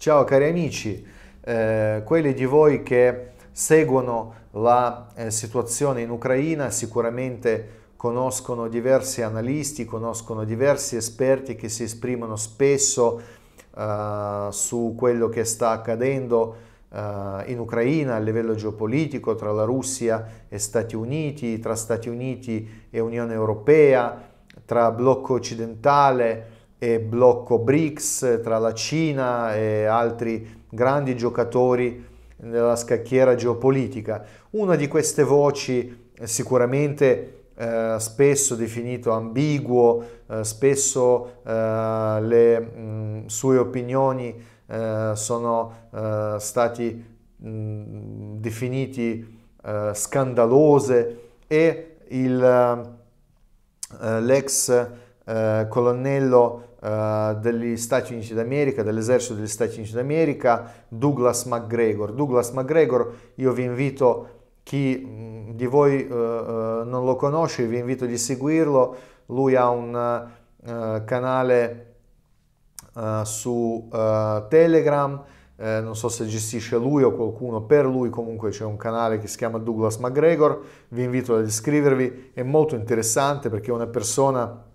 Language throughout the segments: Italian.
Ciao cari amici, eh, quelli di voi che seguono la eh, situazione in Ucraina sicuramente conoscono diversi analisti, conoscono diversi esperti che si esprimono spesso eh, su quello che sta accadendo eh, in Ucraina a livello geopolitico tra la Russia e Stati Uniti, tra Stati Uniti e Unione Europea, tra blocco occidentale e blocco BRICS tra la Cina e altri grandi giocatori nella scacchiera geopolitica. Una di queste voci sicuramente eh, spesso definito ambiguo, eh, spesso eh, le mh, sue opinioni eh, sono eh, stati mh, definiti eh, scandalose e il, l'ex colonnello uh, degli Stati Uniti d'America, dell'esercito degli Stati Uniti d'America, Douglas McGregor. Douglas McGregor, io vi invito, chi di voi uh, uh, non lo conosce, vi invito di seguirlo. Lui ha un canale su Telegram. Eh, non so se gestisce lui o qualcuno per lui, comunque c'è un canale che si chiama Douglas McGregor, vi invito ad iscrivervi, è molto interessante perché è una persona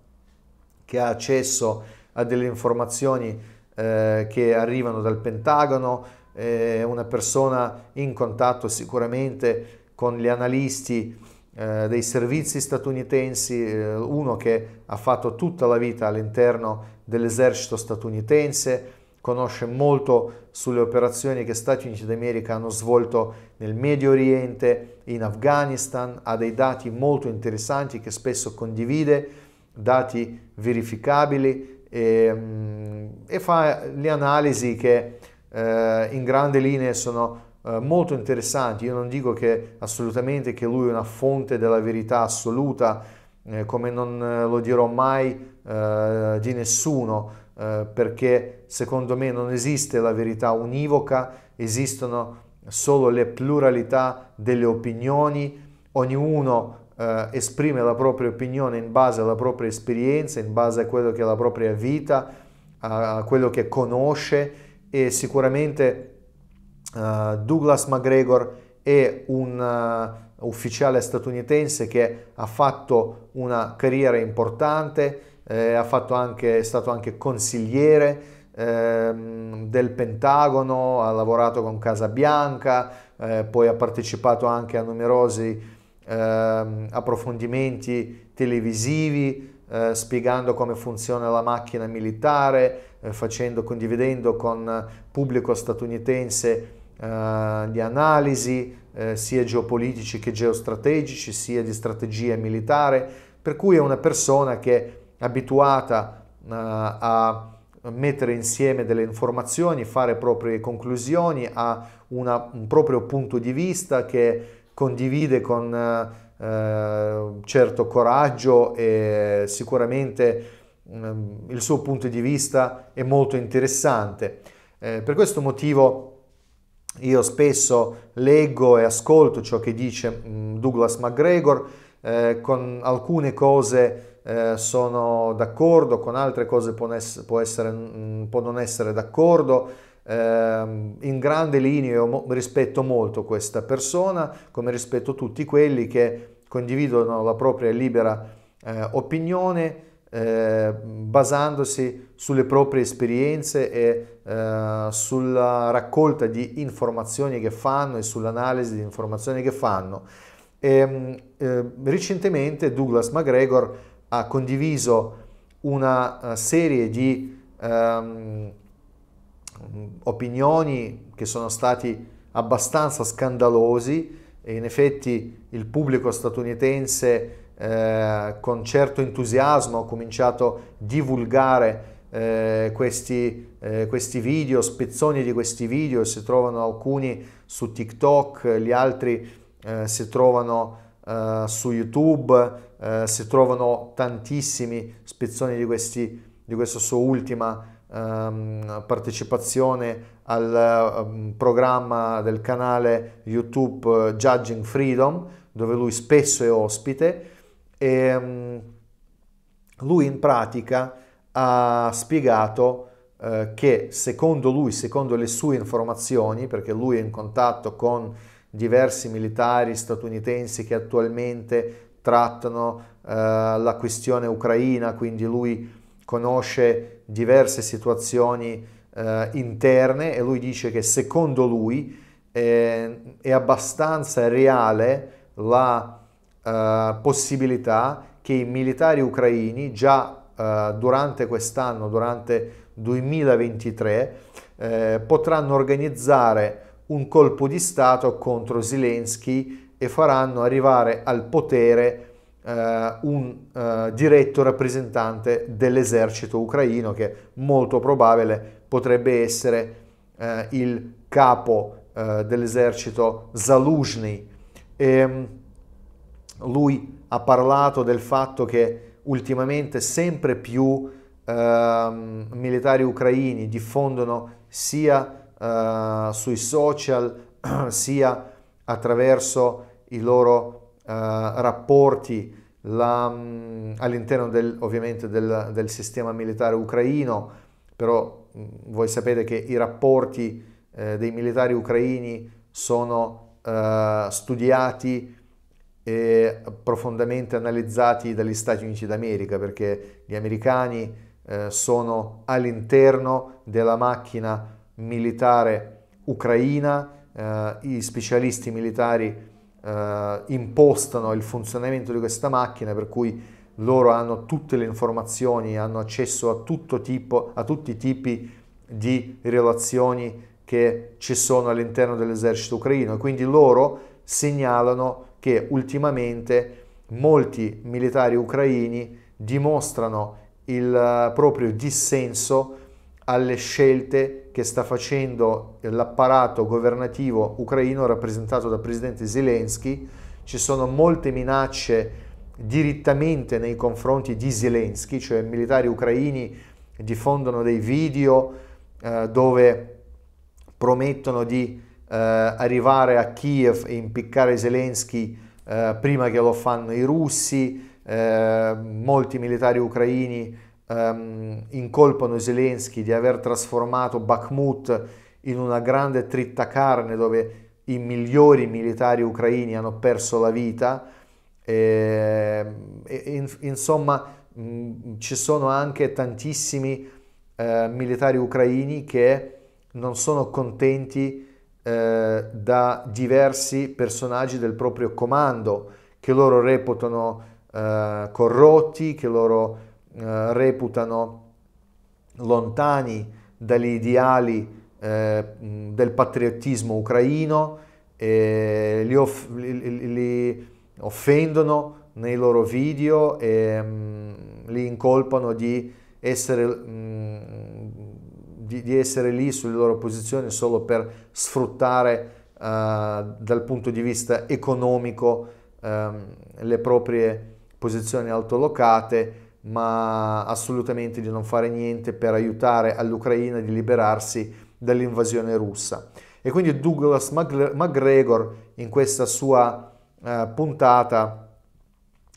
che ha accesso a delle informazioni eh, che arrivano dal Pentagono, è una persona in contatto sicuramente con gli analisti eh, dei servizi statunitensi, eh, uno che ha fatto tutta la vita all'interno dell'esercito statunitense, conosce molto sulle operazioni che Stati Uniti d'America hanno svolto nel Medio Oriente, in Afghanistan, ha dei dati molto interessanti che spesso condivide dati verificabili e, mm, e fa le analisi che eh, in grandi linee sono eh, molto interessanti. Io non dico che assolutamente che lui è una fonte della verità assoluta, eh, come non eh, lo dirò mai eh, di nessuno, eh, perché secondo me non esiste la verità univoca, esistono solo le pluralità delle opinioni, ognuno eh, esprime la propria opinione in base alla propria esperienza, in base a quello che è la propria vita, a, quello che conosce e sicuramente uh, Douglas McGregor è un uh, ufficiale statunitense che ha fatto una carriera importante, eh, anche, è stato anche consigliere eh, del Pentagono, ha lavorato con Casa Bianca, eh, poi ha partecipato anche a numerosi eh, approfondimenti televisivi eh, spiegando come funziona la macchina militare, eh, facendo, condividendo con pubblico statunitense eh, di analisi eh, sia geopolitici che geostrategici, sia di strategia militare, per cui è una persona che è abituata eh, a mettere insieme delle informazioni, fare proprie conclusioni, ha una, un proprio punto di vista che condivide con eh, certo coraggio e sicuramente eh, il suo punto di vista è molto interessante. Eh, per questo motivo io spesso leggo e ascolto ciò che dice mh, mm, Douglas McGregor, eh, con alcune cose eh, sono d'accordo, con altre cose può, essere, può, essere, mh, può non essere d'accordo, in grande linea rispetto molto questa persona, come rispetto tutti quelli che condividono la propria libera eh, opinione eh, basandosi sulle proprie esperienze e eh, sulla raccolta di informazioni che fanno e sull'analisi di informazioni che fanno. E, ehm, eh, recentemente Douglas McGregor ha condiviso una uh, serie di um, opinioni che sono stati abbastanza scandalosi e in effetti il pubblico statunitense eh, con certo entusiasmo ha cominciato a divulgare eh, questi, eh, questi, video, spezzoni di questi video, si trovano alcuni su TikTok, gli altri eh, si trovano eh, su YouTube, eh, si trovano tantissimi spezzoni di, questi, di questa sua ultima partecipazione al um, programma del canale YouTube uh, Judging Freedom, dove lui spesso è ospite. E um, lui in pratica ha spiegato eh, che secondo lui, secondo le sue informazioni, perché lui è in contatto con diversi militari statunitensi che attualmente trattano eh, la questione ucraina, quindi lui conosce diverse situazioni eh, interne e lui dice che secondo lui eh, è abbastanza reale la eh, possibilità che i militari ucraini già eh, durante quest'anno, durante 2023, eh, potranno organizzare un colpo di Stato contro Zelensky e faranno arrivare al potere eh, un eh, diretto rappresentante dell'esercito ucraino che molto probabile potrebbe essere eh, il capo dell'esercito Zaluzhny. E, ehm, lui ha parlato del fatto che ultimamente sempre più eh, militari ucraini diffondono sia sui social sia attraverso i loro rapporti la, mm, all'interno del, ovviamente del, del, sistema militare ucraino, però mm, voi sapete che i rapporti eh, dei militari ucraini sono eh, studiati e profondamente analizzati dagli Stati Uniti d'America perché gli americani eh, sono all'interno della macchina militare ucraina, eh, i specialisti militari eh, impostano il funzionamento di questa macchina per cui loro hanno tutte le informazioni, hanno accesso a, tipo, a tutti i tipi di relazioni che ci sono all'interno dell'esercito ucraino. Quindi loro segnalano che ultimamente molti militari ucraini dimostrano il eh, proprio dissenso alle scelte che sta facendo l'apparato governativo ucraino rappresentato dal presidente Zelensky. Ci sono molte minacce direttamente nei confronti di Zelensky, cioè militari ucraini diffondono dei video eh, dove promettono di eh, arrivare a Kiev e impiccare Zelensky eh, prima che lo fanno i russi, eh, molti militari ucraini ehm, incolpano Zelensky di aver trasformato Bakhmut in una grande tritta carne dove i migliori militari ucraini hanno perso la vita. Eh, in, insomma, mh, ci sono anche tantissimi eh, militari ucraini che non sono contenti eh, da diversi personaggi del proprio comando che loro reputano eh, corrotti, che loro eh, reputano lontani dagli ideali eh, del patriottismo ucraino, li, off- li, li, offendono nei loro video e mh, mm, li incolpano di essere mh, mm, di, di, essere lì sulle loro posizioni solo per sfruttare uh, dal punto di vista economico um, le proprie posizioni altolocate, ma assolutamente di non fare niente per aiutare all'Ucraina di liberarsi dall'invasione russa. E quindi Douglas McGregor in questa sua uh, puntata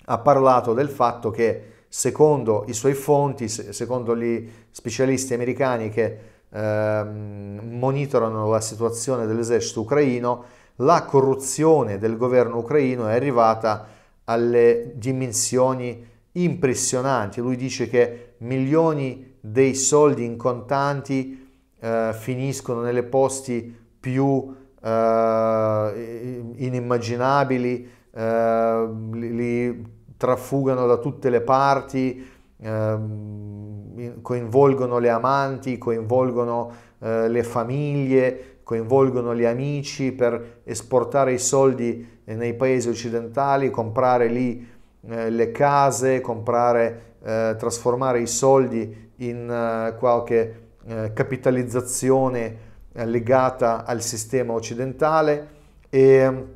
ha parlato del fatto che secondo i suoi fonti, secondo gli specialisti americani che eh, monitorano la situazione dell'esercito ucraino, la corruzione del governo ucraino è arrivata alle dimensioni impressionanti. Lui dice che milioni dei soldi in contanti eh, finiscono nelle posti più eh, inimmaginabili, eh, li trafugano da tutte le parti, ehm, coinvolgono le amanti, coinvolgono eh, le famiglie, coinvolgono gli amici per esportare i soldi nei paesi occidentali, comprare lì eh, le case, comprare, eh, trasformare i soldi in eh, qualche eh, capitalizzazione legata al sistema occidentale e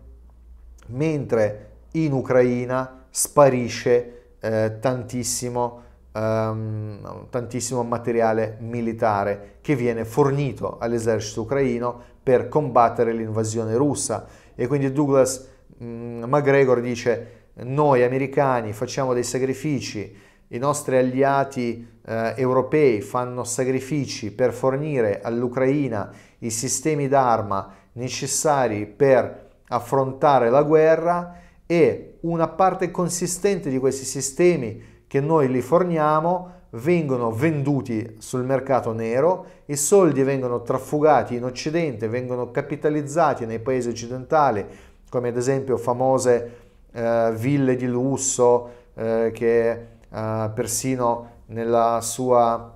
mentre in Ucraina sparisce tantissimo, ehm, tantissimo materiale militare che viene fornito all'esercito ucraino per combattere l'invasione russa. E quindi Douglas mm, McGregor dice noi americani facciamo dei sacrifici i nostri alleati eh, europei fanno sacrifici per fornire all'Ucraina i sistemi d'arma necessari per affrontare la guerra e una parte consistente di questi sistemi che noi li forniamo vengono venduti sul mercato nero, i soldi vengono trafugati in Occidente, vengono capitalizzati nei paesi occidentali, come ad esempio famose eh, ville di lusso eh, che eh, persino nella sua,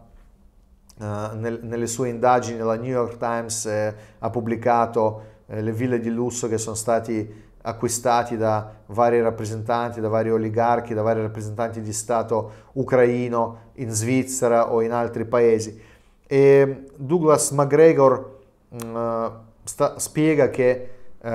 eh, nel, nelle sue indagini la New York Times eh, ha pubblicato le ville di lusso che sono stati acquistati da vari rappresentanti, da vari oligarchi, da vari rappresentanti di Stato ucraino in Svizzera o in altri paesi. E Douglas McGregor uh, sta, spiega che uh,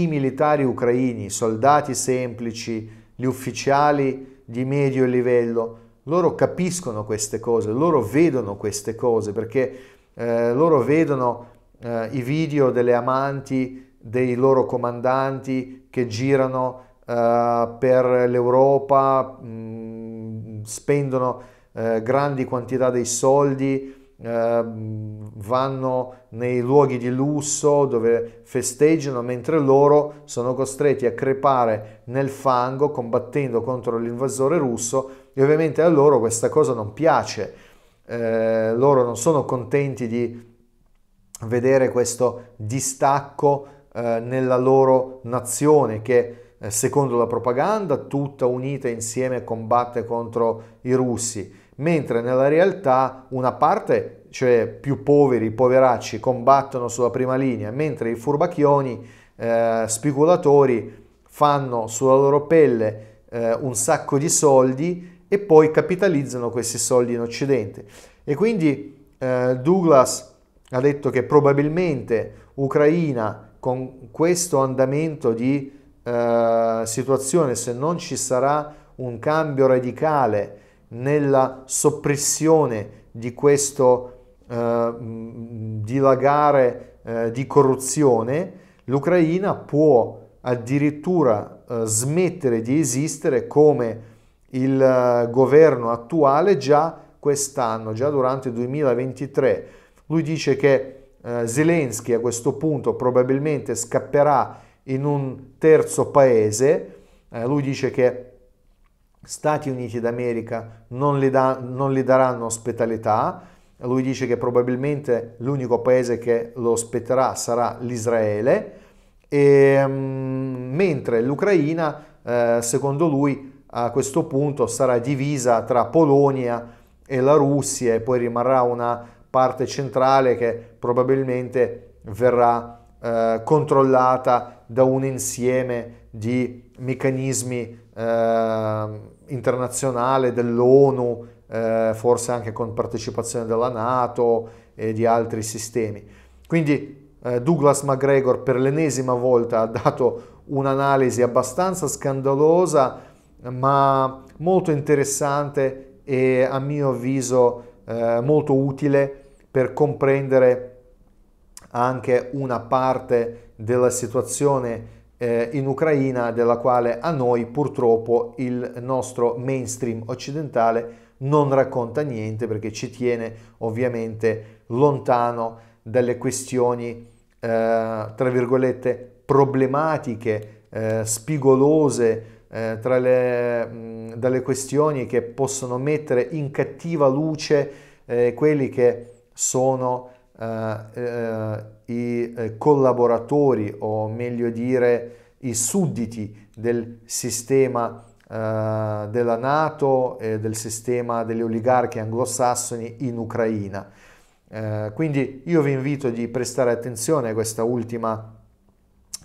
i militari ucraini, soldati semplici, gli ufficiali di medio livello, loro capiscono queste cose, loro vedono queste cose perché uh, loro vedono i video delle amanti dei loro comandanti che girano uh, per l'Europa, mh, mm, spendono uh, grandi quantità di soldi, uh, vanno nei luoghi di lusso dove festeggiano mentre loro sono costretti a crepare nel fango combattendo contro l'invasore russo e ovviamente a loro questa cosa non piace. loro non sono contenti di vedere questo distacco eh, nella loro nazione che eh, secondo la propaganda tutta unita insieme combatte contro i russi, mentre nella realtà una parte, cioè più poveri, poveracci, combattono sulla prima linea, mentre i furbacchioni, eh, speculatori, fanno sulla loro pelle eh, un sacco di soldi e poi capitalizzano questi soldi in Occidente. E quindi eh, Douglas ha detto che probabilmente Ucraina con questo andamento di eh, situazione, se non ci sarà un cambio radicale nella soppressione di questo eh, dilagare eh, di corruzione, l'Ucraina può addirittura eh, smettere di esistere come il eh, governo attuale già quest'anno, già durante il 2023. Lui dice che eh, Zelensky a questo punto probabilmente scapperà in un terzo paese, eh, lui dice che Stati Uniti d'America non gli, da, non gli daranno ospitalità, lui dice che probabilmente l'unico paese che lo ospiterà sarà l'Israele, e, um, mentre l'Ucraina, eh, secondo lui, a questo punto sarà divisa tra Polonia e la Russia e poi rimarrà una parte centrale che probabilmente verrà eh, controllata da un insieme di meccanismi eh, internazionali dell'ONU, eh, forse anche con partecipazione della Nato e di altri sistemi. Quindi eh, Douglas McGregor per l'ennesima volta ha dato un'analisi abbastanza scandalosa ma molto interessante e a mio avviso eh, molto utile per comprendere anche una parte della situazione eh, in Ucraina della quale a noi purtroppo il nostro mainstream occidentale non racconta niente perché ci tiene ovviamente lontano dalle questioni eh, tra virgolette problematiche, eh, spigolose, eh, tra le, mh, dalle questioni che possono mettere in cattiva luce eh, quelli che sono i eh, collaboratori o meglio dire i sudditi del sistema eh, della Nato e del sistema degli oligarchi anglosassoni in Ucraina. Eh, quindi io vi invito di prestare attenzione a questa ultima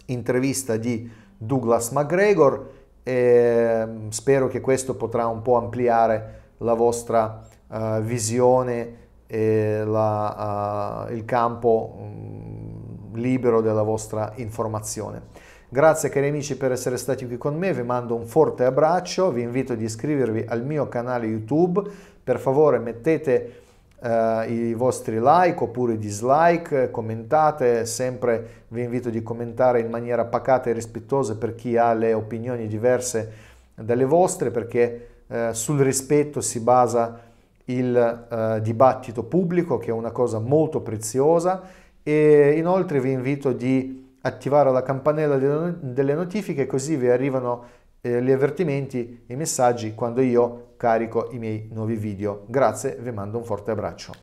intervista di Douglas McGregor e mm, spero che questo potrà un po' ampliare la vostra visione la, uh, il campo um, libero della vostra informazione. Grazie cari amici per essere stati qui con me, vi mando un forte abbraccio, vi invito ad iscrivervi al mio canale YouTube, per favore mettete Uh, i vostri like oppure dislike, commentate, sempre vi invito di commentare in maniera pacata e rispettosa per chi ha le opinioni diverse dalle vostre perché eh, sul rispetto si basa il eh, dibattito pubblico che è una cosa molto preziosa e inoltre vi invito di attivare la campanella delle notifiche così vi arrivano eh, gli avvertimenti, i messaggi quando io carico i miei nuovi video. Grazie, vi mando un forte abbraccio.